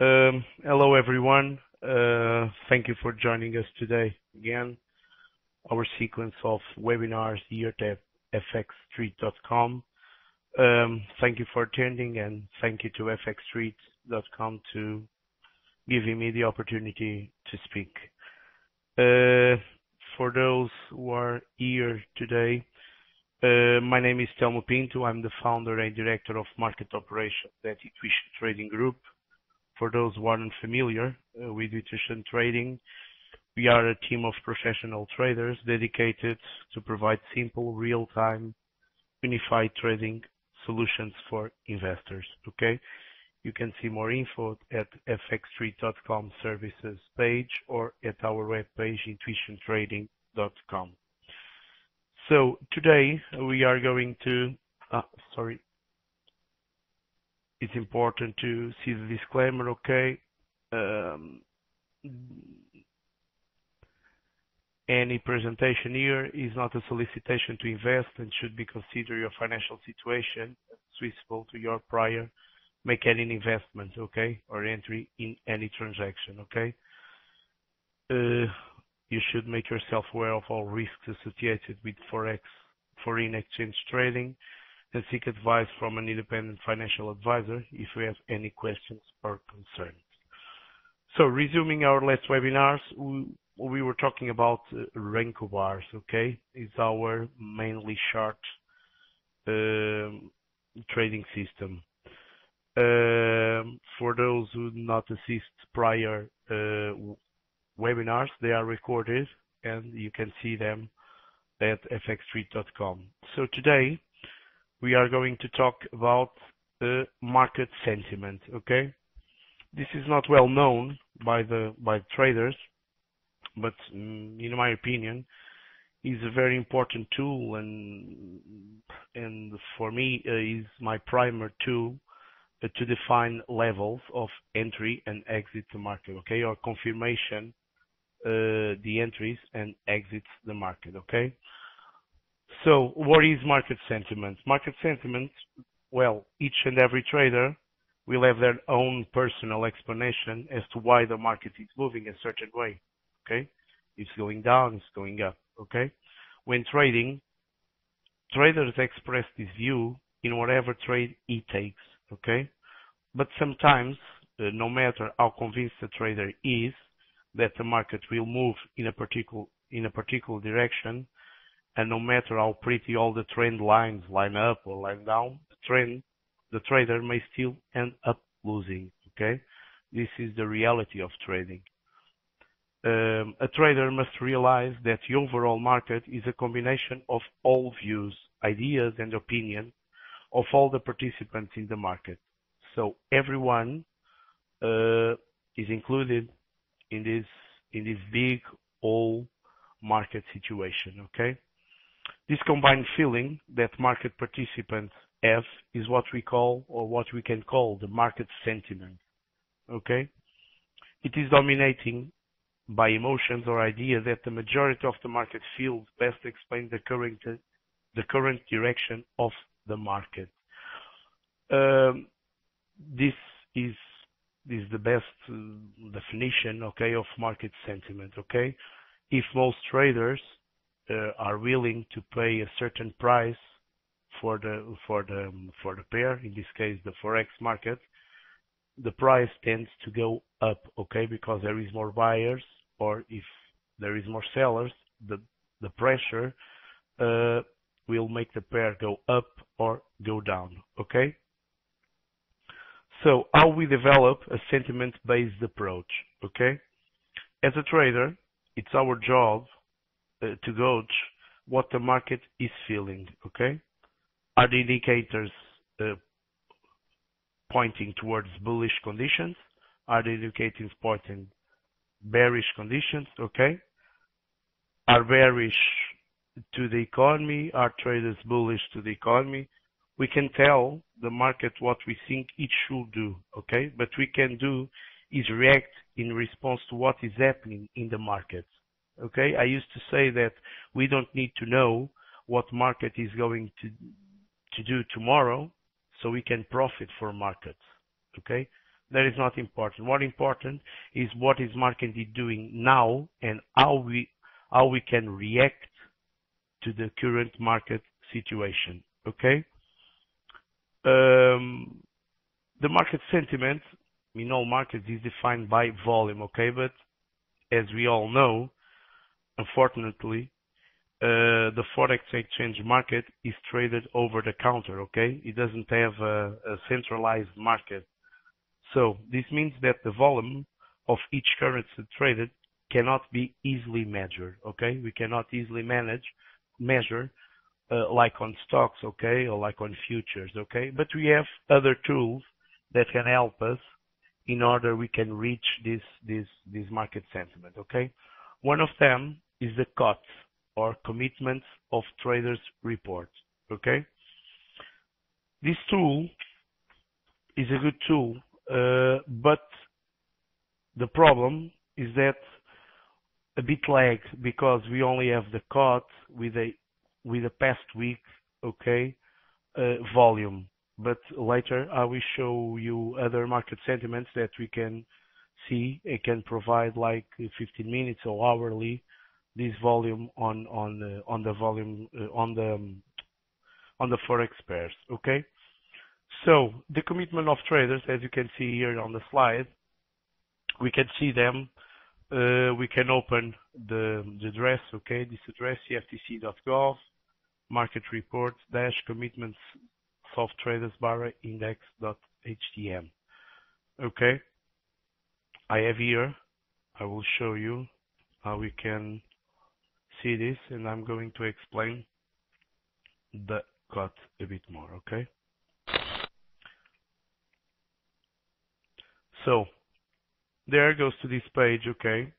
Um, Hello, everyone. Uh, Thank you for joining us today. Again, our sequence of webinars here at fxstreet.com. Um, Thank you for attending, and thank you to fxstreet.com to giving me the opportunity to speak. Uh, For those who are here today, uh, my name is Telmo Pinto. I'm the founder and director of market operations at Intuition Trading Group. For those who aren't familiar uh, with Intuition Trading, we are a team of professional traders dedicated to provide simple, real-time, unified trading solutions for investors. Okay? You can see more info at fxstreet.com services page or at our webpage, intuitiontrading.com. So today we are going to, uh, sorry, it's important to see the disclaimer, okay? Um, any presentation here is not a solicitation to invest and should be considered your financial situation suitable to your prior make any investment, okay, or entry in any transaction, okay? Uh, you should make yourself aware of all risks associated with forex, foreign exchange trading, and seek advice from an independent financial advisor if you have any questions or concerns. So, resuming our last webinars, we, we were talking about uh, Renko bars, okay? It's our mainly short um, trading system. Um, For those who did not assist prior uh, webinars, they are recorded, and you can see them at fxstreet.com. So Today, we are going to talk about the market sentiment, okay? This is not well known by the by traders, but mm, in my opinion, is a very important tool and and for me uh, is my primer tool uh, to define levels of entry and exit the market, okay, or confirmation uh, the entries and exits the market, okay. So what is market sentiment? Market sentiment, well, each and every trader will have their own personal explanation as to why the market is moving a certain way, okay. It's going down, it's going up, okay. When trading, traders express this view in whatever trade he takes, okay? But sometimes, uh, no matter how convinced the trader is that the market will move in a particular in a particular direction, and no matter how pretty all the trend lines line up or line down, the trend the trader may still end up losing. Okay, this is the reality of trading. Um, a trader must realize that the overall market is a combination of all views, ideas, and opinions of all the participants in the market. So everyone uh, is included in this in this big whole market situation. Okay, this combined feeling that market participants have is what we call or what we can call the market sentiment. Okay, it is dominating by emotions or ideas that the majority of the market feels best explain the current the current direction of the market. Um, this is is the best uh, definition, okay, of market sentiment, okay? If most traders are willing to pay a certain price for the for the for the pair, in this case the forex market, the price tends to go up, okay, because there is more buyers, or if there is more sellers, the the pressure uh, will make the pair go up or go down, okay? So how we develop a sentiment-based approach, okay? As a trader, it's our job uh, to gauge what the market is feeling, okay? Are the indicators uh, pointing towards bullish conditions? Are the indicators pointing bearish conditions? Okay. Are bearish to the economy? Are traders bullish to the economy? We can tell the market what we think it should do, okay? But we can do is react in response to what is happening in the market. Okay? I used to say that we don't need to know what market is going to to do tomorrow so we can profit for markets. Okay? that is not important. What important is what is market doing now and how we how we can react to the current market situation. Okay? Um, the market sentiment in all markets is defined by volume, okay? But as we all know, unfortunately, uh, the forex exchange market is traded over the counter, okay? It doesn't have a, centralized market. So this means that the volume of each currency traded cannot be easily measured, okay? We cannot easily manage, measure, uh, like on stocks, okay, or like on futures, okay? But we have other tools that can help us in order we can reach this market sentiment, okay? One of them is the COT, or Commitments of Traders Report, okay? This tool is a good tool, uh, but the problem is that a bit lag because we only have the COT with a past week, okay, uh, volume. But later I will show you other market sentiments that we can see. It can provide like 15 minutes or hourly this volume on on uh, on the volume uh, on the on the forex pairs. Okay. So the commitment of traders, as you can see here on the slide, we can see them. Uh, we can open the address. Okay, this address cftc.gov market report dash commitments soft traders bar index dot htm. Okay. I have here. I will show you how we can see this and I'm going to explain the COT a bit more, okay? So there goes to this page, okay?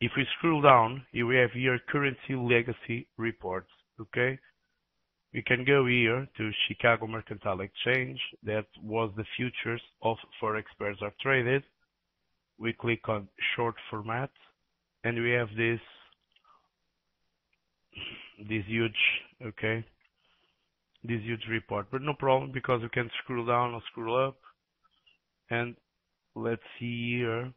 If we scroll down, here we have here currency legacy reports, okay? We can go here to Chicago Mercantile Exchange. That was the futures of forex pairs are traded. We click on short format and we have this this huge okay this huge report. But no problem because we can scroll down or scroll up and let's see here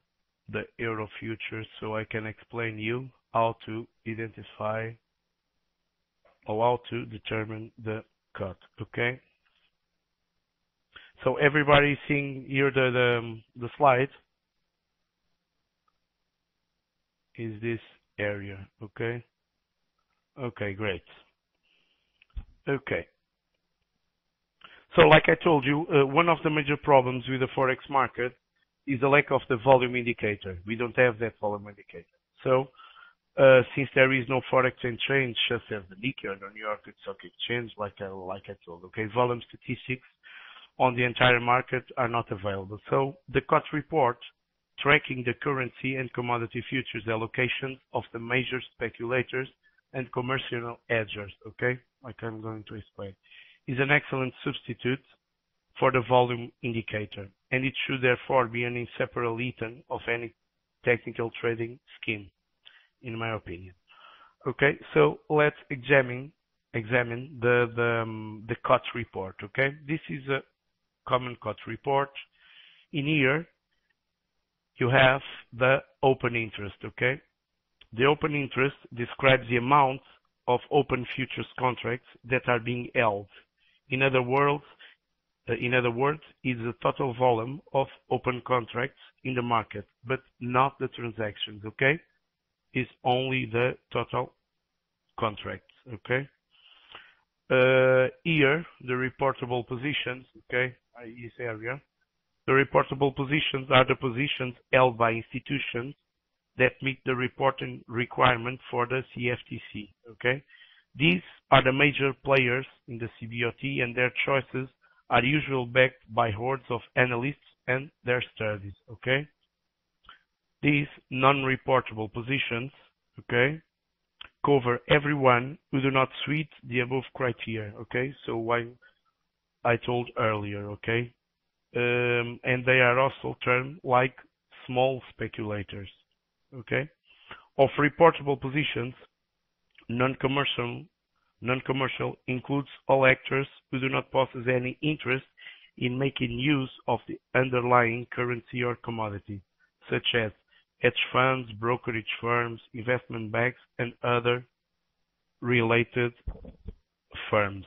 the euro futures so I can explain you how to identify or how to determine the COT okay? So everybody seeing here the slide is this area okay Okay, great. Okay. So like I told you, uh, one of the major problems with the Forex market is the lack of the volume indicator. We don't have that volume indicator. So, uh, since there is no Forex exchange such as the Nikkei or the New York Stock Exchange, like I, told, okay, volume statistics on the entire market are not available. So the COT report tracking the currency and commodity futures allocations of the major speculators and commercial hedgers, okay? Like I'm going to explain, is an excellent substitute for the volume indicator, and it should therefore be an inseparable item of any technical trading scheme, in my opinion. Okay, so let's examine examine the the, um, the COT report. Okay, this is a common COT report. In here, you have the open interest. Okay, the open interest describes the amount of open futures contracts that are being held. In other words, uh, in other words, is the total volume of open contracts in the market, but not the transactions, okay? It's only the total contracts, okay? Uh, here, the reportable positions, okay, this area. The reportable positions are the positions held by institutions that meet the reporting requirement for the CFTC. Okay? These are the major players in the CBOT, and their choices are usually backed by hordes of analysts and their studies. Okay? These non-reportable positions, okay, cover everyone who do not suit the above criteria. Okay? So why I told earlier, okay? Um, and they are also termed like small speculators okay, of reportable positions, non-commercial non-commercial includes all actors who do not possess any interest in making use of the underlying currency or commodity, such as hedge funds, brokerage firms, investment banks, and other related firms.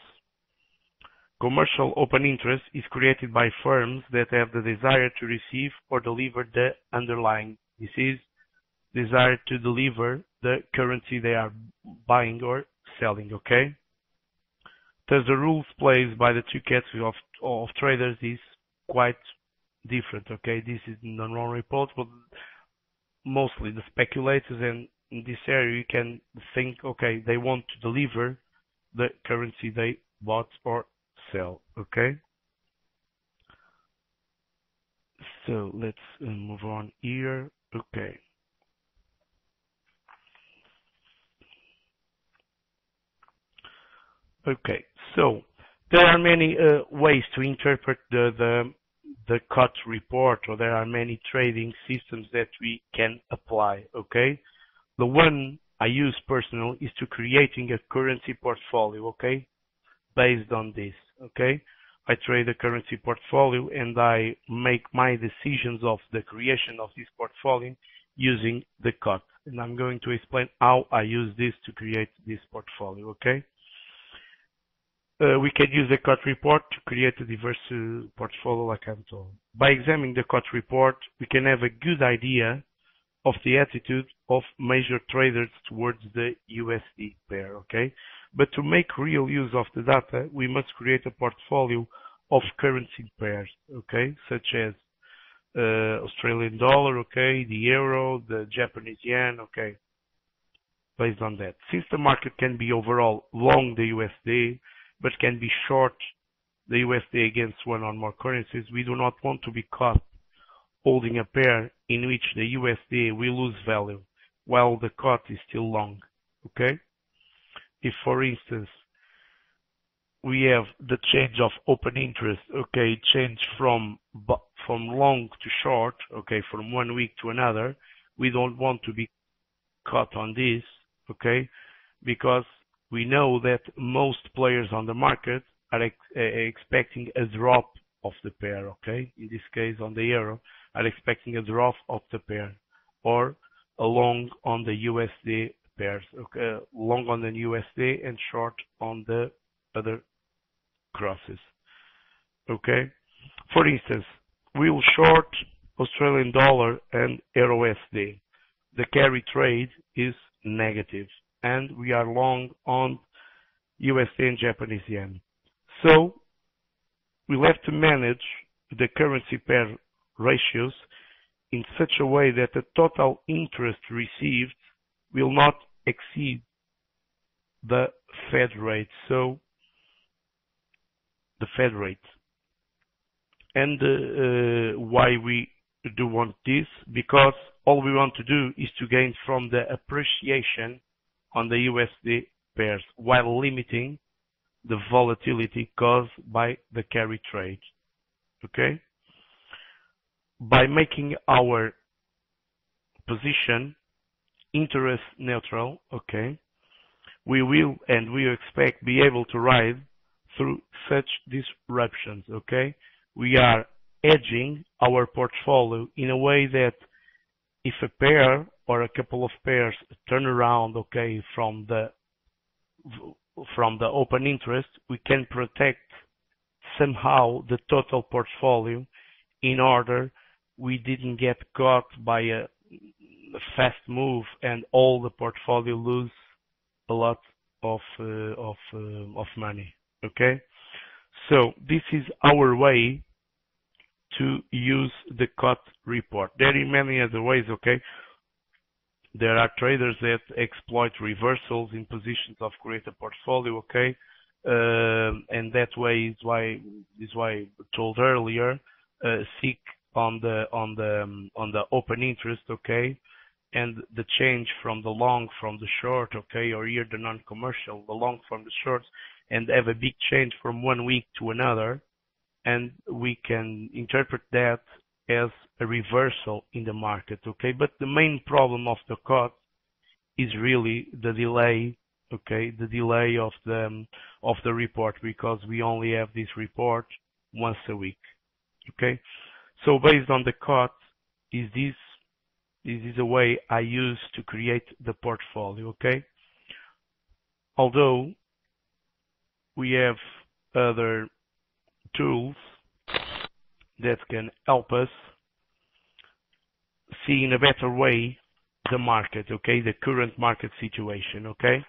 Commercial open interest is created by firms that have the desire to receive or deliver the underlying. This is desire to deliver the currency they are buying or selling, okay? Thus, the rules played by the two categories of, of traders is quite different, okay? This is the non-report, but mostly the speculators and in this area you can think, okay, they want to deliver the currency they bought or sell, okay? So let's uh, move on here, okay. Okay, so there are many uh, ways to interpret the, the the COT report, or there are many trading systems that we can apply. Okay, the one I use personally is to creating a currency portfolio. Okay, based on this. Okay, I trade a currency portfolio and I make my decisions of the creation of this portfolio using the COT. And I'm going to explain how I use this to create this portfolio. Okay. Uh, we can use the COT report to create a diverse uh, portfolio like I'm told. By examining the COT report, we can have a good idea of the attitude of major traders towards the USD pair, okay? But to make real use of the data, we must create a portfolio of currency pairs, okay? Such as uh, Australian dollar, okay, the euro, the Japanese yen, okay, based on that. Since the market can be overall long the USD, but can be short the USD against one or more currencies, we do not want to be caught holding a pair in which the USD will lose value while the COT is still long. Okay? If, for instance, we have the change of open interest, okay, change from from long to short, okay, from one week to another, we don't want to be caught on this, okay, because we know that most players on the market are ex uh, expecting a drop of the pair, okay? In this case, on the euro, are expecting a drop of the pair or a long on the USD pairs, okay? Long on the USD and short on the other crosses. Okay? For instance, we will short Australian dollar and Euro USD. The carry trade is negative and we are long on USD and Japanese yen. So we'll have to manage the currency pair ratios in such a way that the total interest received will not exceed the Fed rate. So the Fed rate. And uh, why we do want this? Because all we want to do is to gain from the appreciation on the USD pairs while limiting the volatility caused by the carry trade. Okay? By making our position interest neutral, okay, we will and we expect be able to ride through such disruptions, okay? We are edging our portfolio in a way that if a pair or a couple of pairs turn around, okay, from the from the open interest, we can protect somehow the total portfolio in order we didn't get caught by a fast move and all the portfolio lose a lot of uh, of uh, of money. Okay, so this is our way to use the COT report. There are many other ways. Okay, there are traders that exploit reversals in positions of greater portfolio, okay? Um, and that way is why is why told earlier, uh, seek on the on the um, on the open interest, okay? And the change from the long from the short, okay, or here the non-commercial, the long from the short, and have a big change from one week to another, and we can interpret that as a reversal in the market, okay? But the main problem of the COT is really the delay, okay? The delay of the of the report because we only have this report once a week, Okay? So based on the COT, is this this is a way I use to create the portfolio, okay? Although we have other tools that can help us see in a better way the market, okay? The current market situation, okay?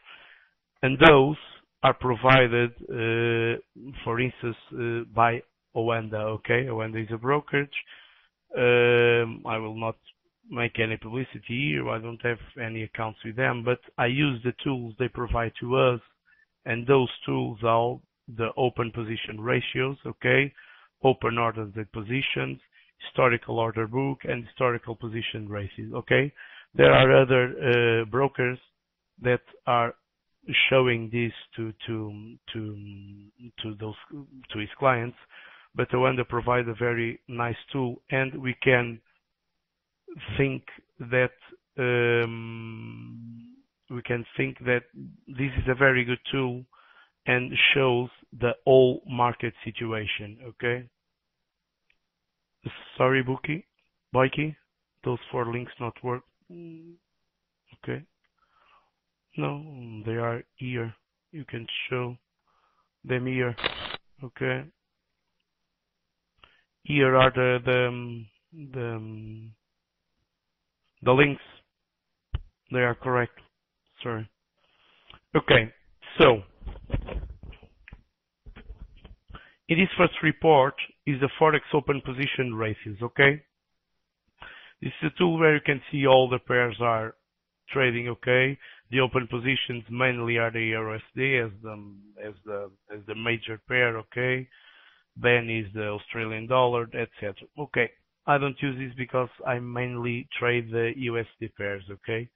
And those are provided, uh, for instance, uh, by Oanda, okay? Oanda is a brokerage. Um, I will not make any publicity here. I don't have any accounts with them, but I use the tools they provide to us, and those tools are the open position ratios, okay? Open orders and positions, historical order book, and historical position ratios, okay? There are other uh, brokers that are showing this to to to to those to his clients, but Oanda provides a very nice tool, and we can think that um, we can think that this is a very good tool and shows the whole market situation. Okay. Sorry, Bookie, Boyki, those four links not work. Okay. No, they are here. You can show them here. Okay. Here are the the um, the um, the links. They are correct. Sorry. Okay. So in this first report is the Forex open position ratios, okay? This is a tool where you can see all the pairs are trading, okay? The open positions mainly are the EURUSD as the as the as the major pair, okay? Then is the Australian dollar, etc. Okay. I don't use this because I mainly trade the USD pairs, okay?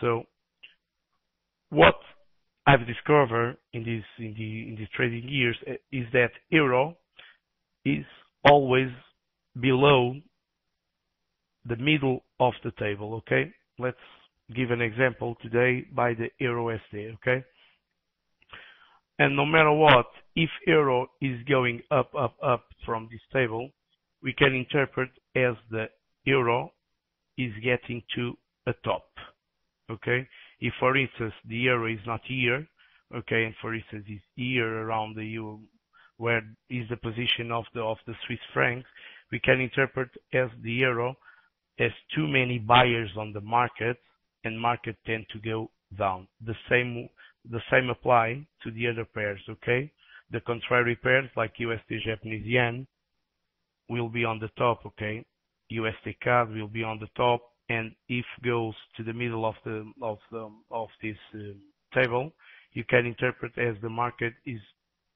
So what I've discovered in this in the in these trading years eh, is that euro is always below the middle of the table, okay? Let's give an example today by the euro SD, okay? And no matter what, if euro is going up, up, up from this table, we can interpret as the euro is getting to a top, okay? If, for instance, the euro is not here, okay, and for instance, is here around the where is the position of the of the Swiss franc, we can interpret as the euro as too many buyers on the market, and market tend to go down. The same the same apply to the other pairs, okay? The contrary pairs like USD Japanese yen will be on the top, okay? USD CAD will be on the top, and if goes to the middle of the of the of this uh, table, you can interpret as the market is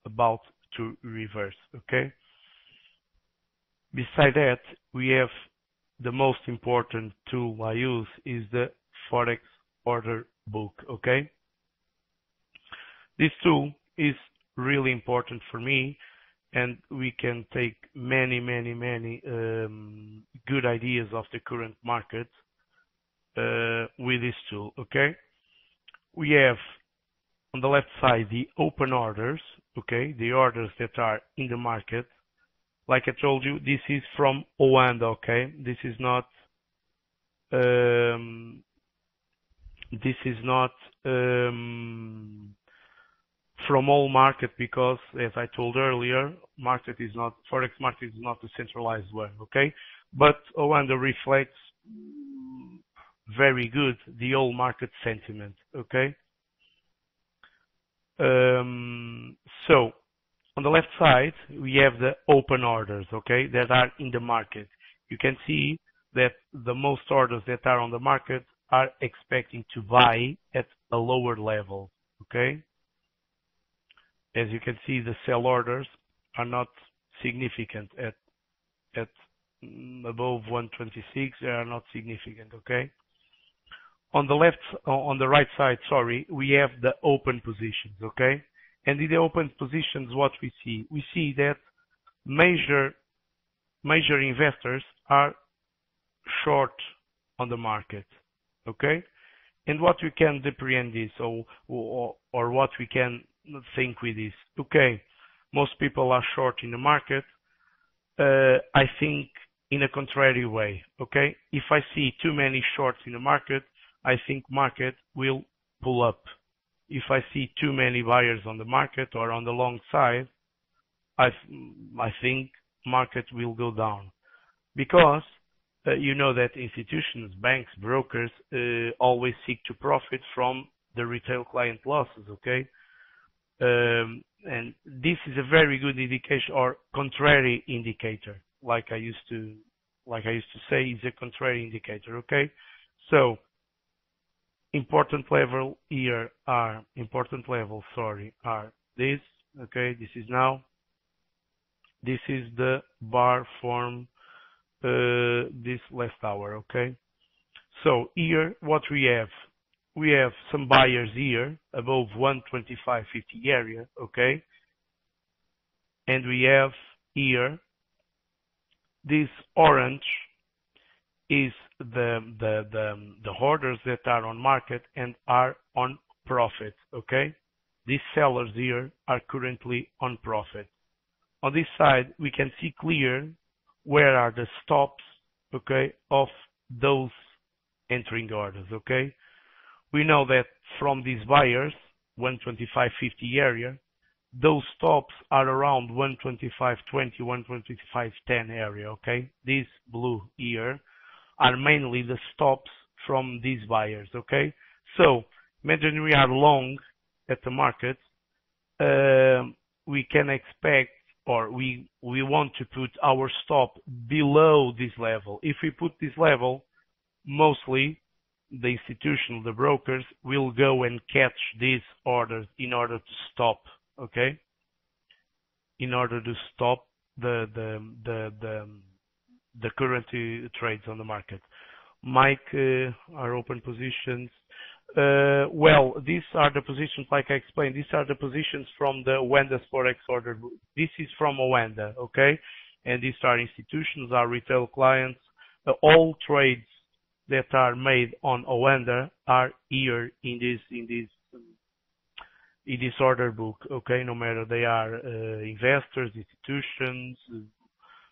about to reverse, okay? Beside that, we have the most important tool I use is the Forex order book, okay? This tool is really important for me and we can take many, many, many um, good ideas of the current market uh, with this tool, okay? We have on the left side the open orders, okay? The orders that are in the market. Like I told you, this is from Oanda, okay? This is not um, this is not um, from all market because, as I told earlier, market is not forex market is not a centralized one, okay? But Oanda reflects very good the whole market sentiment, okay? Um, so on the left side, we have the open orders, okay, that are in the market. You can see that the most orders that are on the market are expecting to buy at a lower level, okay? As you can see, the sell orders are not significant at at above 126. They are not significant, okay? On the left, on the right side, sorry, we have the open positions, okay? And in the open positions, what we see? We see that major major investors are short on the market, okay? And what we can deprehend this, or, what we can think with this. Okay, most people are short in the market. Uh, I think in a contrary way, okay? If I see too many shorts in the market, I think market will pull up. If I see too many buyers on the market or on the long side, I think market will go down. Because you know that institutions, banks, brokers always seek to profit from the retail client losses, okay? Um and this is a very good indication or contrary indicator, like I used to like I used to say, it's a contrary indicator, okay? Important level here are important levels, sorry, are this, okay? This is now. This is the bar from uh, this last hour, okay? So here, what we have, we have some buyers here above 125.50 area, okay? And we have here, this orange is the holders that are on market and are on profit, okay? These sellers here are currently on profit. On this side, we can see clear where are the stops, okay, of those entering orders, okay? We know that from these buyers, 125.50 area, those stops are around 125.20, 125.10 area, okay? This blue here are mainly the stops from these buyers, okay? So imagine we are long at the market, um, we can expect or we we want to put our stop below this level. If we put this level, mostly the institutional, the brokers will go and catch these orders in order to stop, okay? In order to stop the the current uh, trades on the market. Mike, uh, our open positions. Uh, well, these are the positions like I explained, these are the positions from the Oanda's Forex order book. This is from Oanda, okay? And these are institutions, our retail clients. All trades that are made on Oanda are here in this in this in this order book, okay? No matter they are investors, institutions,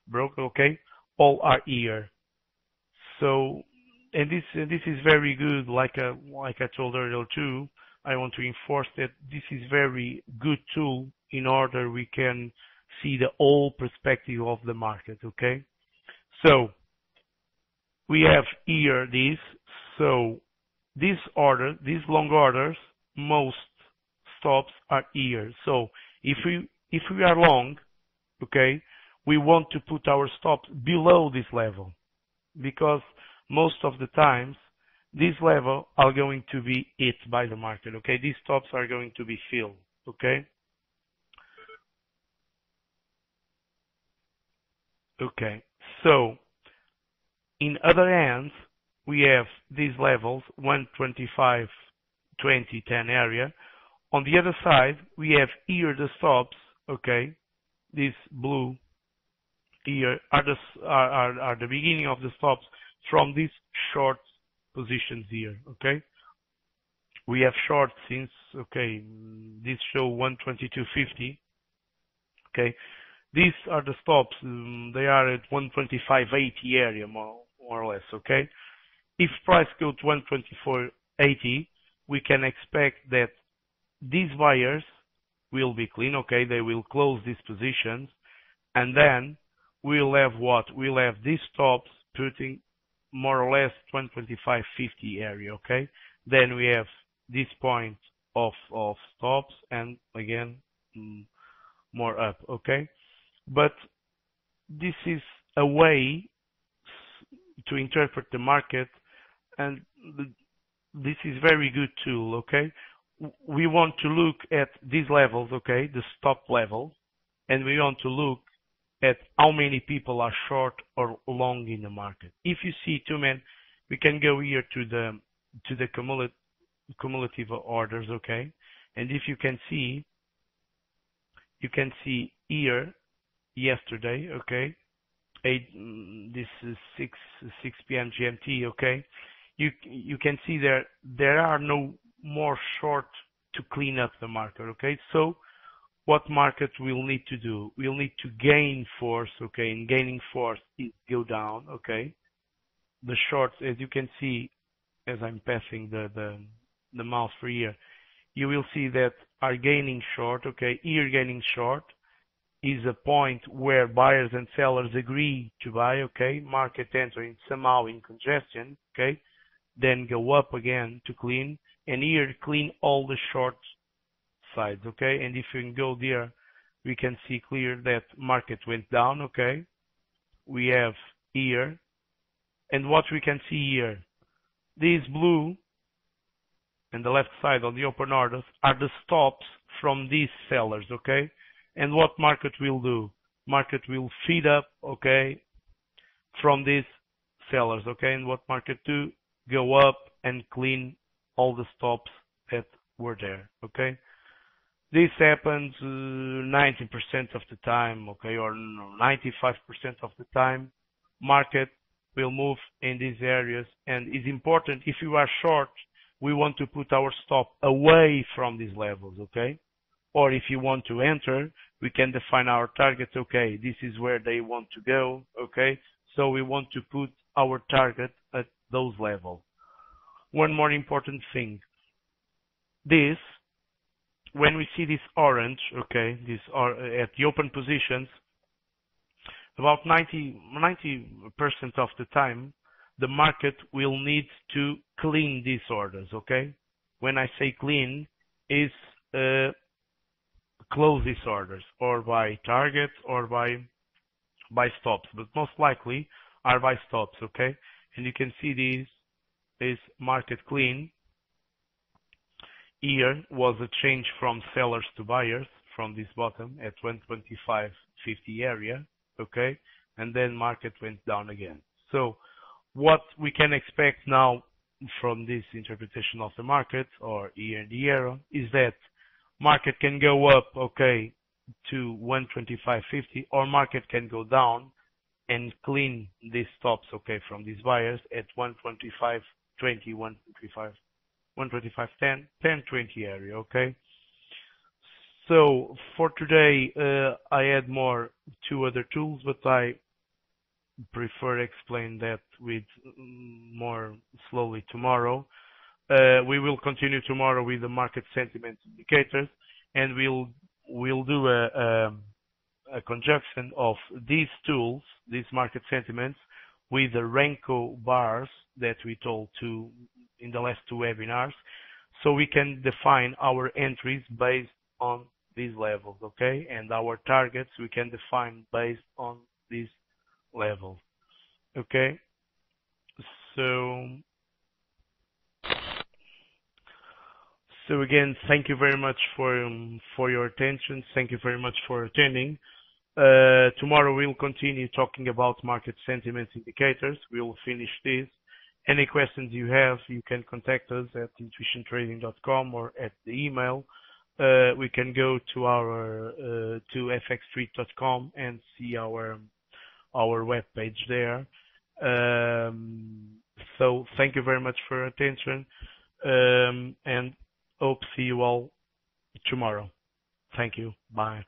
broker, okay? All are here. So and this is very good, like a like I told earlier too, I want to enforce that this is very good tool in order we can see the whole perspective of the market, okay? So we have here this. So this order, these long orders, most stops are here. So if we if we are long, okay, we want to put our stops below this level because most of the times this level are going to be hit by the market, okay? These stops are going to be filled, okay? Okay. So in other hands, we have these levels, 125, 20, 10 area. On the other side, we have here the stops, okay? This blue Uh, are the are are the beginning of the stops from these short positions here, okay? We have short since, okay, this show 122.50, okay? These are the stops. Um, they are at 125.80 area, more or less, okay? If price go to 124.80, we can expect that these buyers will be clean, okay? They will close these positions, and then we'll have what? We'll have these tops putting more or less 125.50 area, okay? Then we have this point of stops and again, mm, more up, okay? But this is a way to interpret the market, and this is very good tool, okay? We want to look at these levels, okay? The stop level, and we want to look at how many people are short or long in the market. If you see too many, we can go here to the to the cumulative orders, okay? And if you can see, you can see here yesterday, okay? Mm, this is 6 6 P.M. GMT, okay? You you can see there there are no more short to clean up the market, okay? What market will need to do? We'll need to gain force, okay? And gaining force is go down, okay? The shorts, as you can see, as I'm passing the the mouse for here, you will see that are gaining short, okay? Here gaining short is a point where buyers and sellers agree to buy, okay? Market entering somehow in congestion, okay? Then go up again to clean, and here clean all the short sides, okay? And if you can go there, we can see clear that market went down, okay? We have here, and what we can see here, this blue and the left side on the open orders are the stops from these sellers, okay? And what market will do? Market will feed up, okay, from these sellers, okay? And what market do? Go up and clean all the stops that were there, okay? This happens uh, 90% of the time, okay, or 95% of the time. Market will move in these areas, and it's important if you are short, we want to put our stop away from these levels, okay? Or if you want to enter, we can define our targets, okay, this is where they want to go, okay? So we want to put our target at those levels. One more important thing. This when we see this orange, okay, this at the open positions, about 90 percent of the time, the market will need to clean these orders, okay? When I say clean, is uh, close these orders, or by targets, or by by stops, but most likely are by stops, okay? And you can see this is market clean here was a change from sellers to buyers from this bottom at 125.50 area, okay? And then market went down again. So what we can expect now from this interpretation of the market or year arrow is that market can go up, okay, to 125.50 or market can go down and clean these stops, okay, from these buyers at 125.20, 125 125, 10, 10, 20 area, okay? So for today, uh, I add more two other tools, but I prefer explain that with more slowly tomorrow. Uh, we will continue tomorrow with the market sentiment indicators, and we'll we'll do a conjunction of these tools, these market sentiments, with the Renko bars that we told to in the last two webinars. So we can define our entries based on these levels, okay? And our targets we can define based on these levels, okay? So, so again, thank you very much for um, for your attention. Thank you very much for attending. Uh, tomorrow we'll continue talking about market sentiment indicators. We'll finish this any questions you have, you can contact us at intuitiontrading.com or at the email. Uh, we can go to our uh, to fxstreet.com and see our our web page there. Um, so thank you very much for your attention, um, and hope see you all tomorrow. Thank you. Bye.